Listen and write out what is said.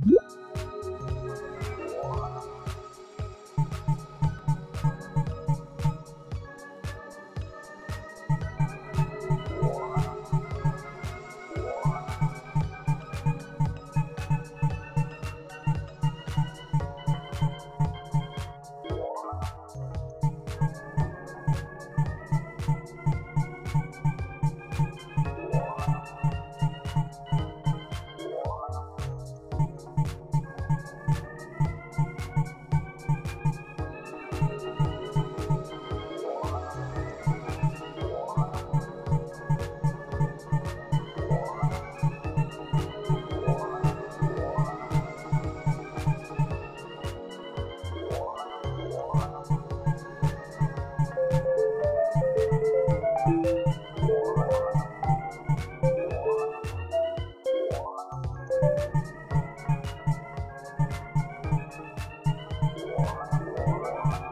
you Thank you.